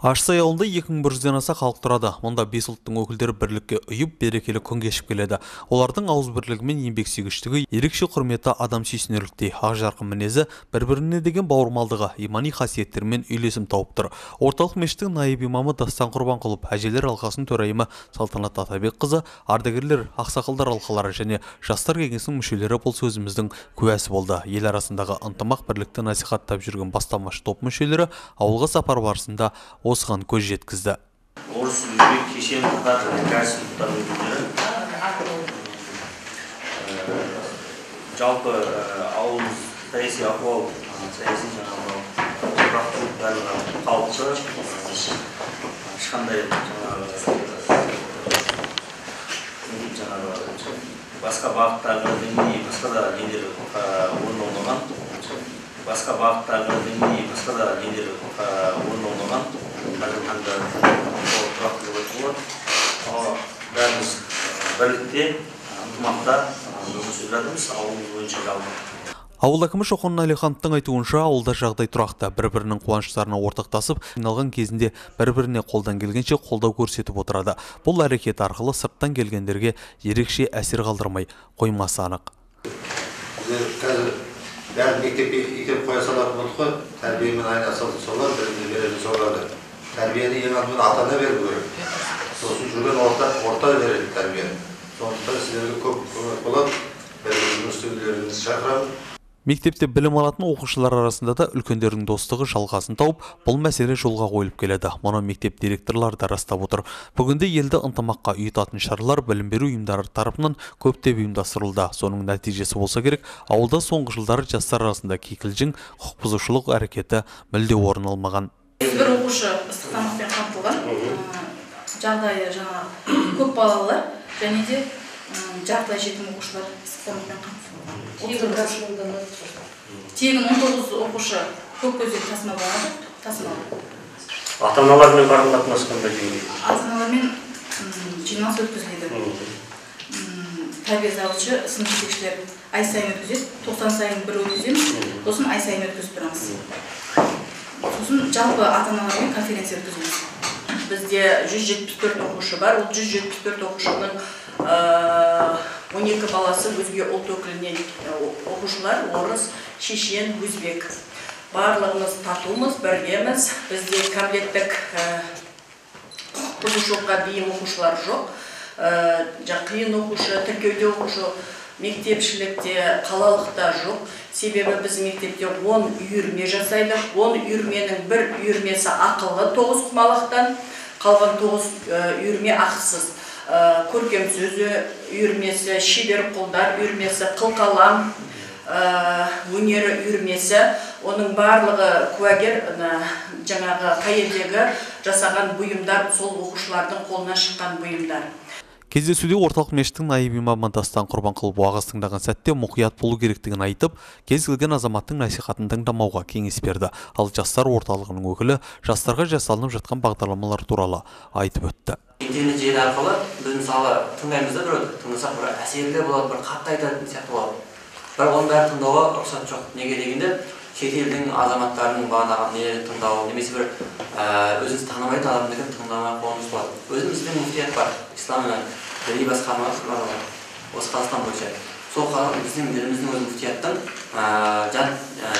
Ашсай ауылында 2100-ден аса халық тұрады. Мұнда бес ұлттың өкілдері бірлікке ұйып берекелі күн кешіп келеді. Олардың ауыз бірлігі мен еңбексүйгіштігі ерекше құрметті адам сүйсінерліктей ақ жарқын мінезі, бір-біріне деген бауырмалдығы, имани қасиеттермен үйлесім тауып тұр. Орталық мешіттің наиб имамы Дастан Құрбанқұлов, әжелер алқасының төрайымы Салтанат Атабекқызы, ардагерлер, ақсақалдар алқалары және жастар кеңесінің мүшелері бұл сөзіміздің куәсі болды. Ел арасындағы ынтымақ бірлікті насихаттап жүрген бастамашы топ мүшелері ауылға сапар барысында осыған көз жеткізді. Орыс өкілдері. Жалпы жаңағы басқа бағыттағы діни басқа да нелер орын басқа бағыттағы діни басқа да нелер қазіргі таңда тұрақты деп айтуға болады бәріміз бірлікте ынтымақта өмір сүріп жатырмыз ауылымыз бойынша жалпы ауыл әкімі шоқан әлихановтың айтуынша ауылда жағдай тұрақты. Бір-бірінің қуаныштарына ортақтасып жиналған кезінде бір-біріне қолдан келгенше қолдау көрсетіп отырады. Бұл әрекет арқылы сырттан келгендерге ерекше әсер қалдырмай қоймасы анық. Қазір бәрін мектепке итеріп қоя салатын болдық қой. Тәрбиемен айналысатын солар білімді беретін соларды тәрбиені ең алдымен ата ана беру керек сосын жүрген орта орта береді тәрбиені сондықтан сіздерге көп көмек болады бір жұмыс істеулеріңізді шақырамын Мектепте білім алатын оқушылар арасында да үлкендердің достығы жалғасын тауып, бұл мәселе жолға қойылып келеді. Мұны мектеп директорлары да растап отыр. Бүгінде елді ынтымаққа ұйытатын шаралар білім беру ұйымдары тарапынан көптеп ұйымдастырылды. Соның нәтижесі болса керек, ауылда соңғы жылдары жастар арасында кикілжің, құқық бұзушылық әрекеті мүлде орын алмаған. Бір оқушы ыстық тамақпен қамтылған жағдайы жаңағы көп балалар және де жартылай жетім оқушылар ыстық тамақпен қамтылған. Тегін он тоғыз оқушы көк көзден тасымалданады. Тасымал ата аналармен қарым қатынас қандай деңгейде ата аналармен жиналыс өткізіледі тәрбие сынып жетекшілер ай сайын өткізеді. Тоқсан сайын бір өткіземіз. Сосын ай сайын өткізіп тұрамыз. Сосын жалпы ата аналармен конференция өткіземіз бізде жүз жетпіс төрт оқушы бар ол жүз жетпіс төрт оқушының он екі баласы өзге ұлт өкілінен оқушылар орыс шешен өзбек барлығымыз татумыз біргеміз бізде кәмелеттік құқық бұзушылыққа бейім оқушылар жоқ қиын оқушы тіркеуде оқушы мектепшілікте қалалықта жоқ. Себебі біз мектепте он үйірме жасайды он үйірменің бір үйірмесі ақылы тоғыз құмалақтан қалған тоғыз үйірме ақысыз. Көркем сөзі үйірмесі шебер қолдар үйірмесі қылқалам өнері үйірмесі. Оның барлығы куәгер жаңағы қаелдегі жасаған бұйымдар сол оқушылардың қолынан шыққан бұйымдар. Кездесуде орталық мешіттің наиб имамы Дастан Құрбанқұлов уағыз тыңдаған сәтте мұқият болу керектігін айтып, кез келген азаматтың насихатын тыңдамауға кеңес берді. Ал жастар орталығының өкілі жастарға жасалынып жатқан бағдарламалар туралы айтып өтті. интернет желі арқылы біз мысалы тыңдаймыз да біреуді тыңдасақ бір әсерлі болады бір қатты айтатын сияқты болады бірақ оның бәрін тыңдауға рұқсат жоқ неге дегенде шетелдің азаматтарының бағанағы нелерін тыңдау немесе бір өзіңіз танымайтын адамдікін тыңдамауыңыз болады өзіміздің муфтият бар ислам діни басқарма осы қазақстан бойынша сол біздің дініміздің өз муфтияттың жат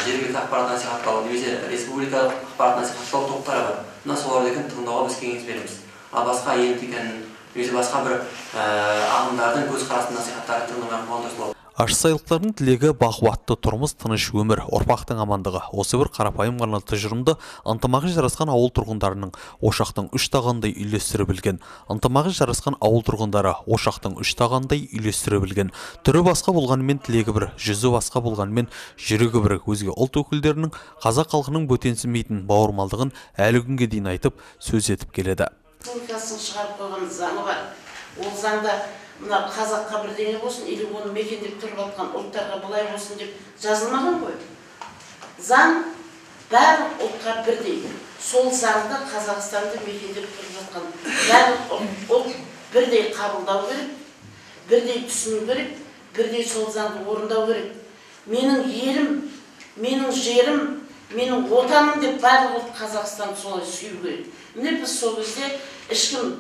жергілікті ақпарат насихаттау немесе республикалық ақпарат насихаттау топтары бар мына солардікін тыңдауға біз кеңес береміз ал басқа елдікін немесе басқа бір ағымдардың көзқарасын насихаттарын тыңдамай қойған дұрыс болады Ашсайлықтардың тілегі бақуатты тұрмыс, тыныш өмір, ұрпақтың амандығы. Осы бір қарапайым ғана тұжырымды ынтымағы жарасқан ауыл тұрғындарының ошақтың үш тағандай үйлестіре білген. Ынтымағы жарасқан ауыл тұрғындары ошақтың үш тағандай үйлестіре білген. Түрі басқа болғанымен тілегі бір, жүзі басқа болғанымен жүрегі бір өзге ұлт өкілдерінің қазақ халқының бөтенсімейтін бауырмалдығын әлі күнге дейін айтып сөз етіп келеді. шығарып қойған заңы бар ол заңда мына қазаққа бірдеңе болсын или оны мекендеп тұрып жатқан ұлттарға былай болсын деп жазылмаған ғой. Заң барлық ұлтқа бірдей сол заңды қазақстанды мекендеп тұрып жатқан барлық ұлт бірдей қабылдау керек бірдей түсіну керек бірдей сол заңды орындау керек. Менің елім менің жерім менің отаным деп барлық ұлт қазақстан солай сүю керек. Міне біз сол кезде ешкім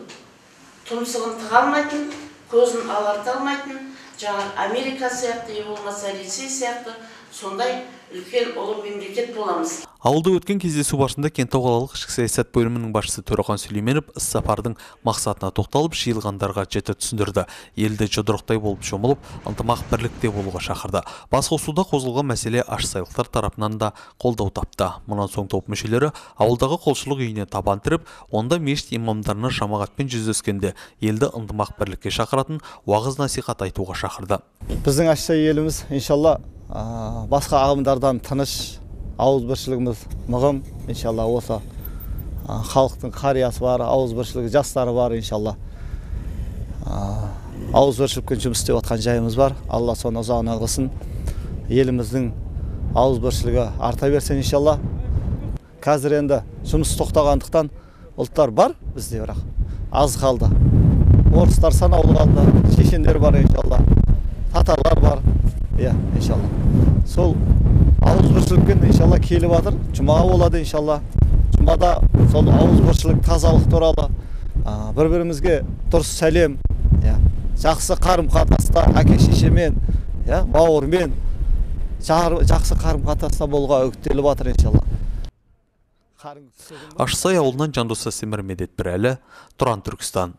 тұмсығын тыға алмайтын көзін аларта алмайтын жаңағы америка сияқты не болмаса ресей сияқты сондай үлкен ұлы мемлекет боламыз Ауылда өткен кездесу барысында Кентау қалалық ішкі саясат бөлімінің басшысы Төрахан Сүлейменов іс-сапардың мақсатына тоқталып, жиылғандарға жіті түсіндірді. Елді жұдырықтай болып шомылып, ынтымақ бірлікте болуға шақырды. Басқосуда қозғалған мәселе ашсайлықтар тарапынан да қолдау тапты. Мұнан соң топ мүшелері ауылдағы құлшылық үйіне табан тіреп, онда мешіт имамдарына жамағатпен жүздескенде елді ынтымақ бірлікке шақыратын уағыз насихат айтуға шақырды. біздің ашса еліміз иншалла басқа ағымдардан тыныш ауызбіршілігіміз мығым иншалла осы халықтың қариясы бар ауызбіршілігі жастары бар иншалла. Ауызбіршілікпен жұмыс істеп жатқан жайымыз бар. Алла соны ұзағына қылсын. Еліміздің ауызбіршілігі арта берсін иншалла. Қазір енді жұмыс тоқтағандықтан ұлттар бар бізде бірақ. Аз қалды. Орыстар санаулы қалды. Шешендер бар иншалла. Татарлар бар. Иә иншалла сол ауызбіршілікпен иншалла келіп жатыр жұма болады иншалла жұмада сол ауызбіршілік тазалық туралы а, бір бірімізге дұрыс сәлем иә жақсы қарым қатынаста әке шешемен иә бауырмен жақсы қарым қатынаста болуға үгіттеліп жатыр иншалла? Ашсай ауылынан Жандос Сәсемір Медет Бірәлі, Тұран Түркістан.